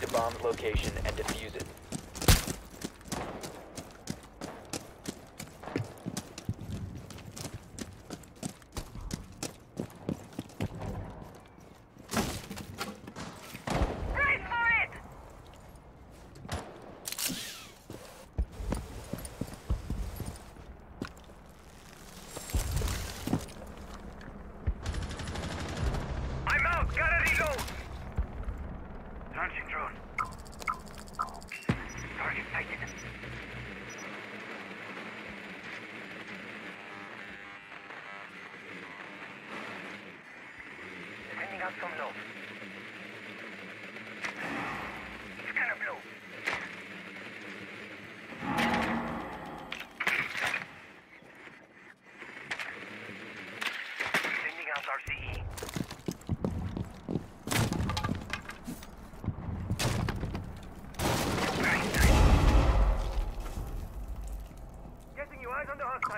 to bomb's location and defuse it.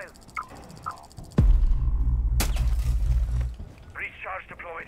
On the hostiles. Breach charge deployed.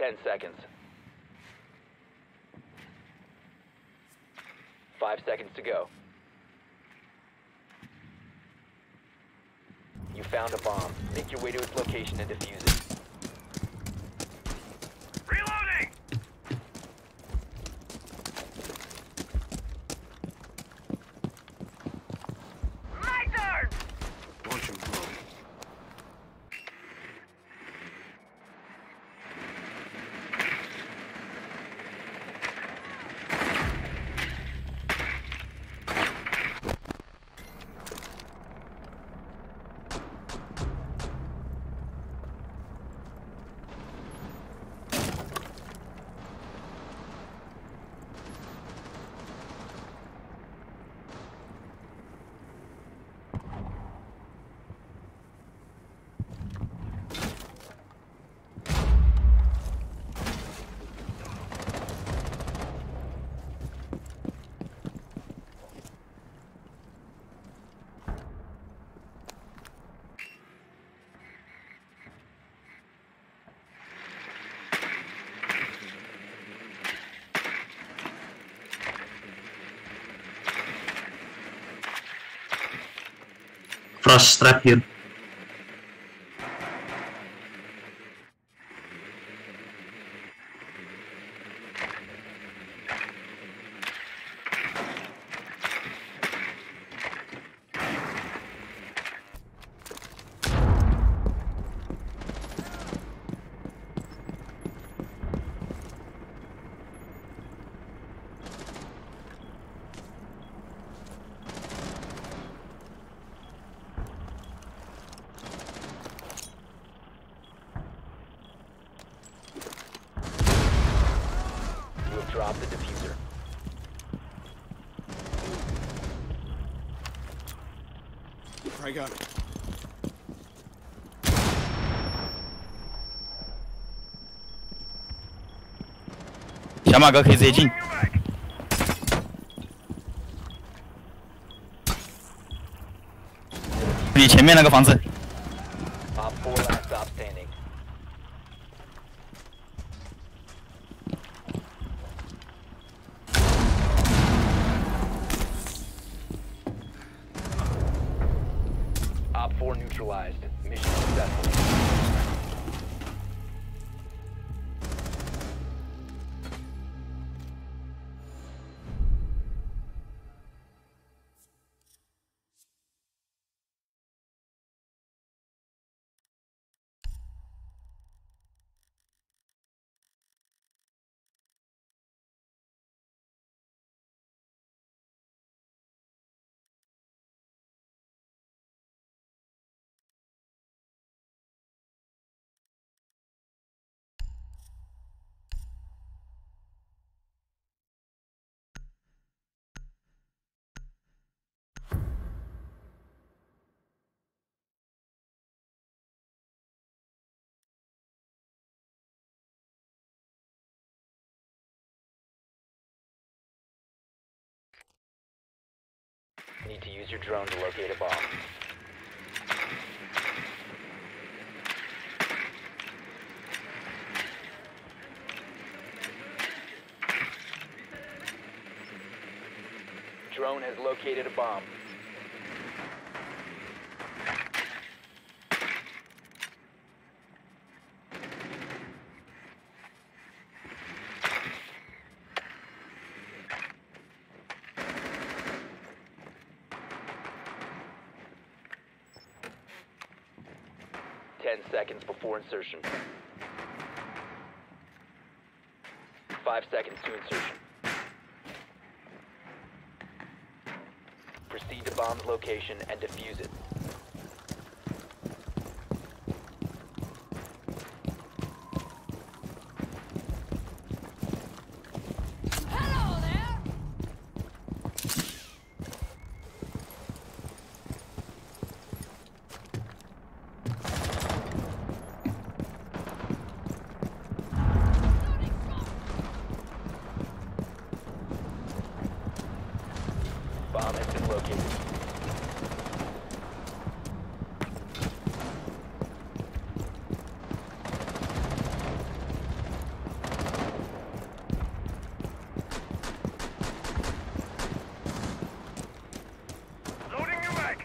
Ten seconds. Five seconds to go. You found a bomb. Make your way to its location and defuse it. Reloading! My turn! Launching drone. Trust trap here. 这个小马哥可以直接进你前面那个房子。Need to use your drone to locate a bomb. Drone has located a bomb. Ten seconds before insertion. Five seconds to insertion. Proceed to bomb's location and defuse it. Bomb has been located. Loading new mag.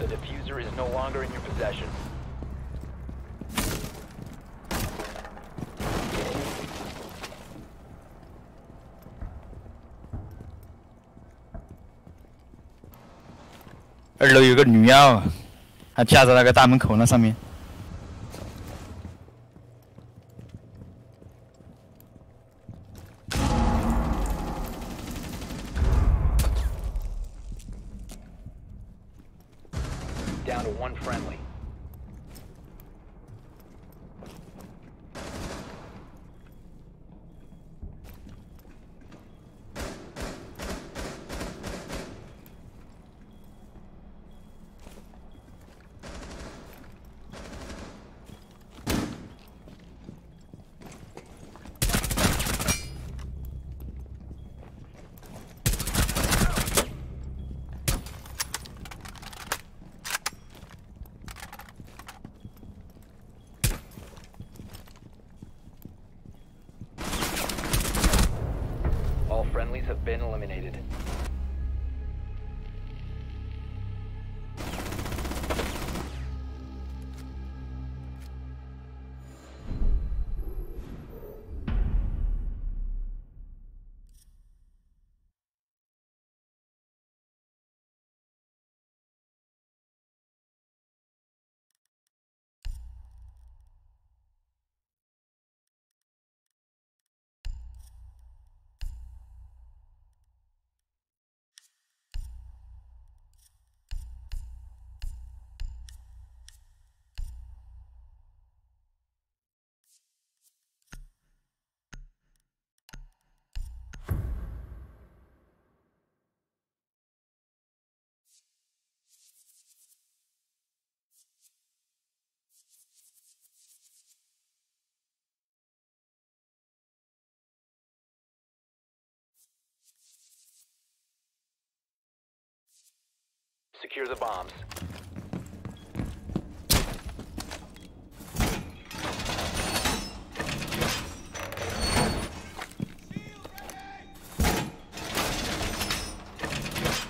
The defuser is no longer in your possession. 二楼有个女妖，她架在那个大门口那上面。have been eliminated. Secure the bombs.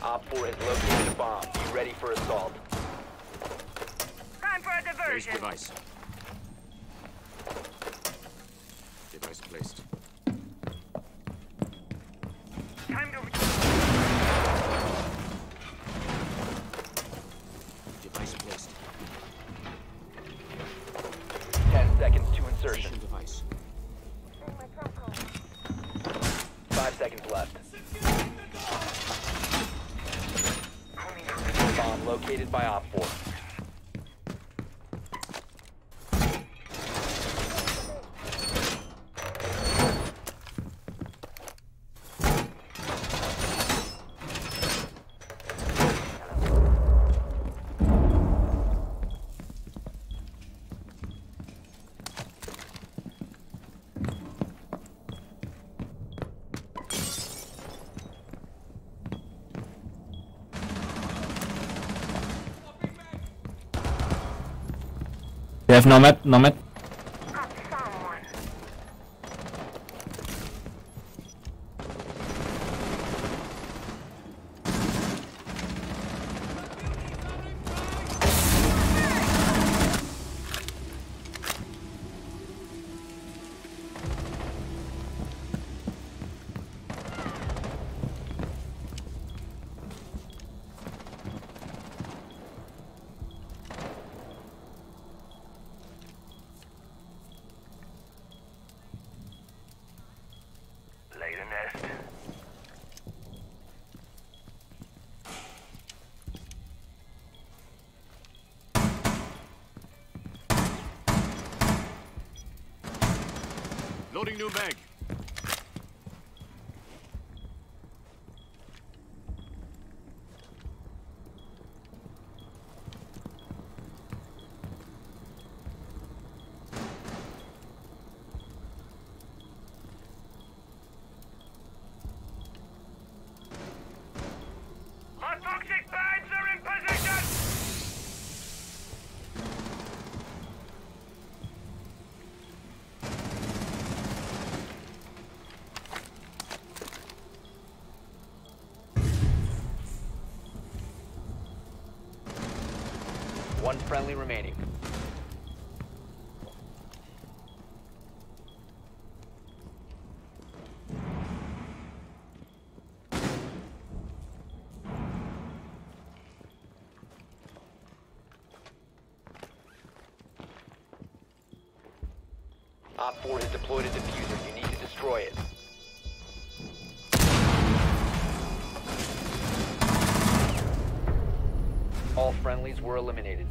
OPFOR has located a bomb. Be ready for assault. Time for a Raise diversion. device. Device You have nomad, nomad. One friendly remaining. OPFOR has deployed a defuser. You need to destroy it. All friendlies were eliminated.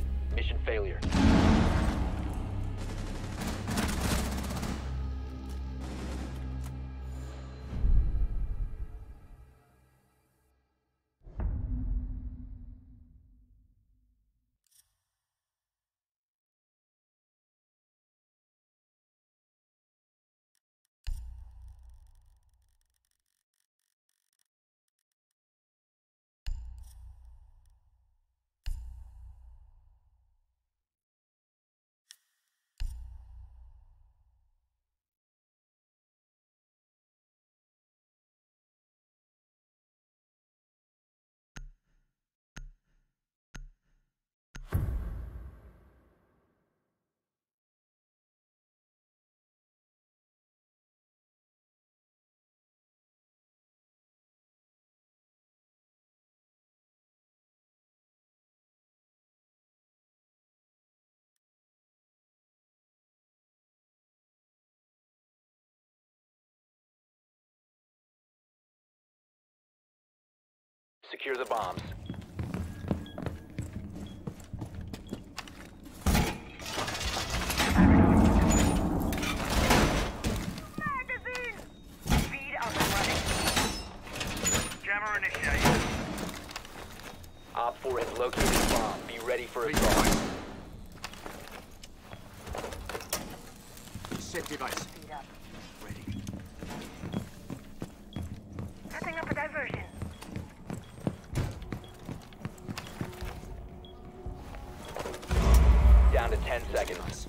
Secure the bombs. Magazine! Speed up. Jammer initiated. OPFOR has located a bomb. Be ready for Ready assault. device. Set device. Speed up. Ready. Setting up a diversion. Down to 10 seconds.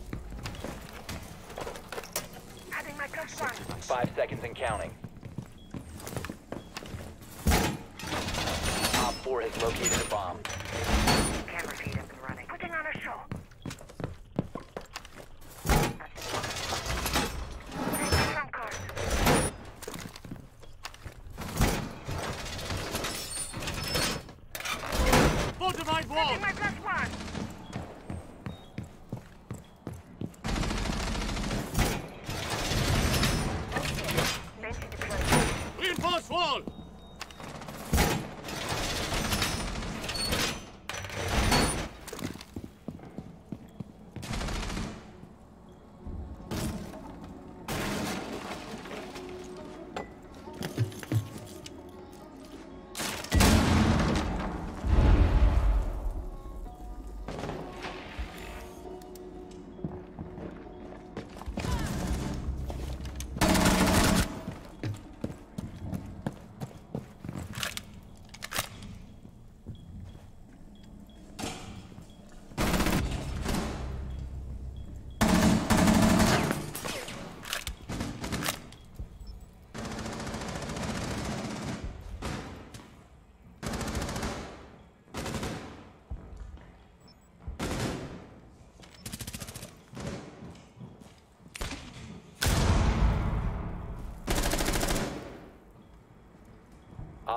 Adding my plus one. 5 seconds and counting. OPFOR has located a bomb. Camera feed up and running. Putting on a show.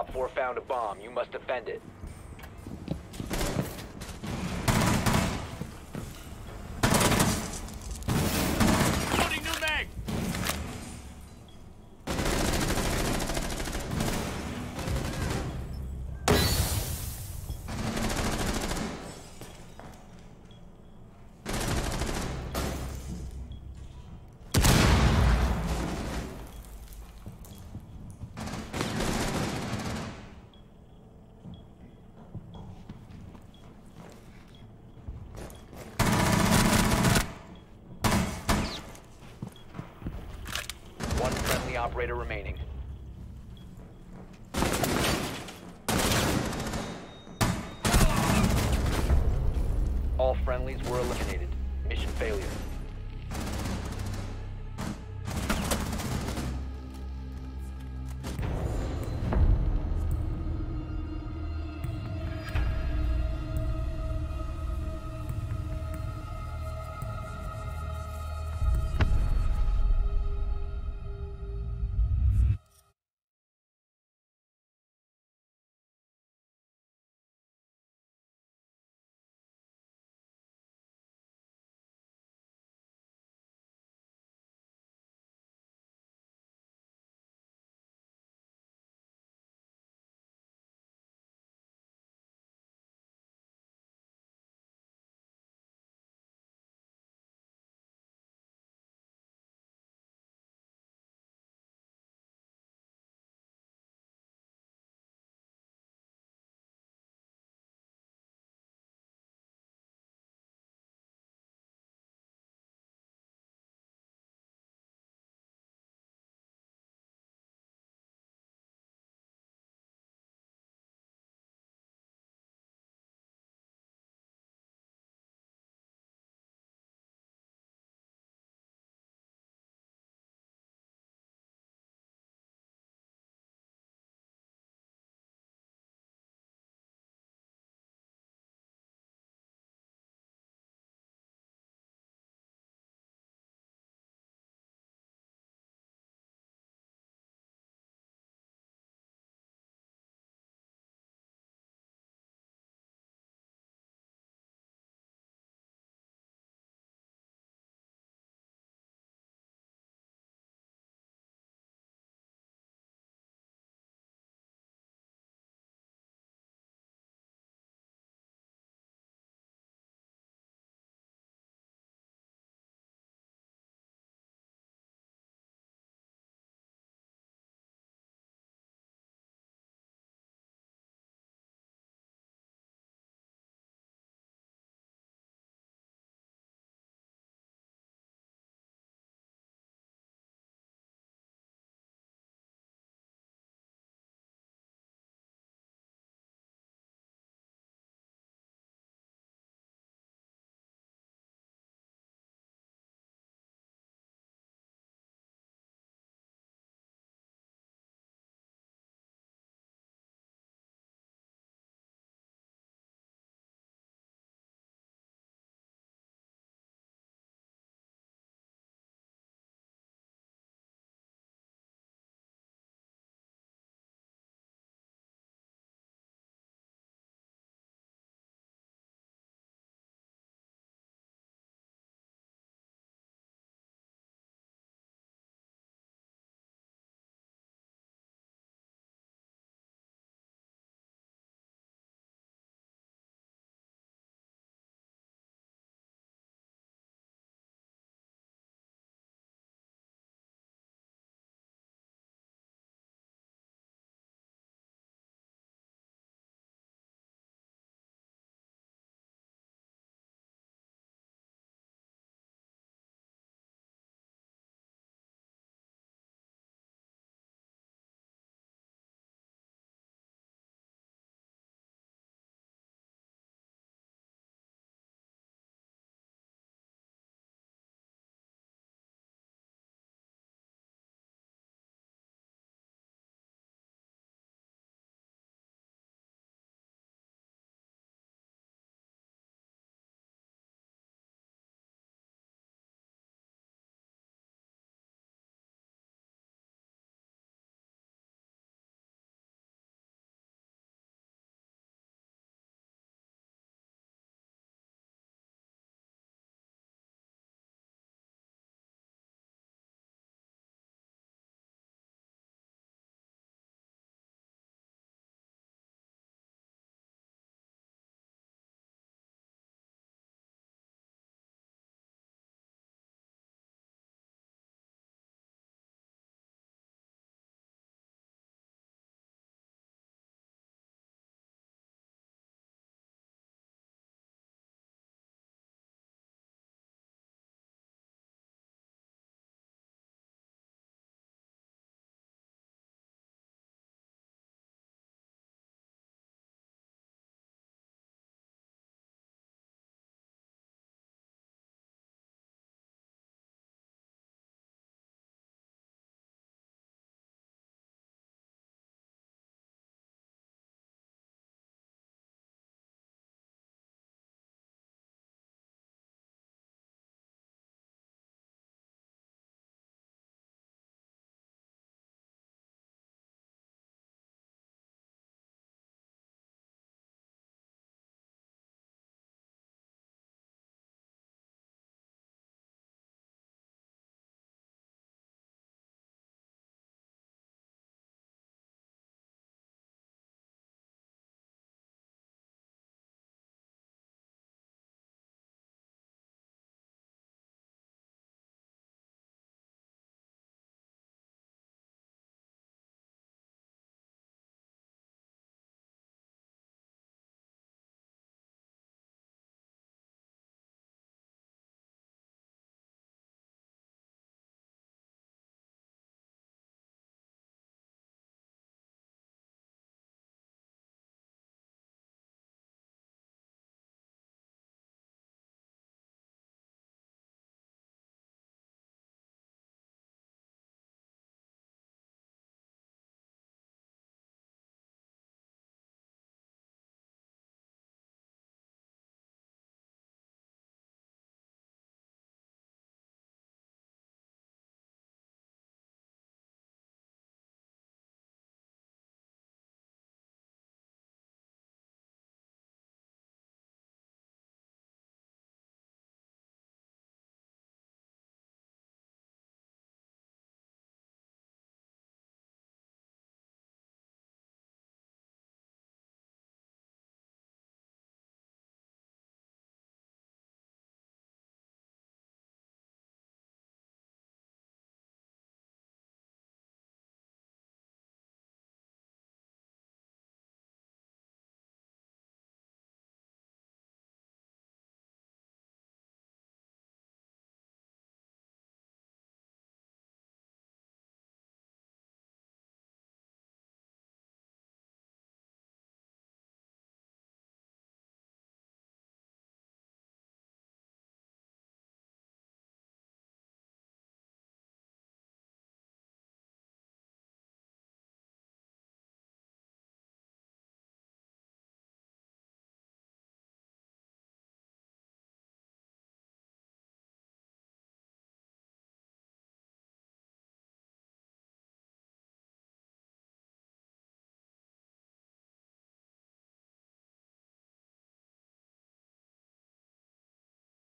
OPFOR found a bomb. You must defend it.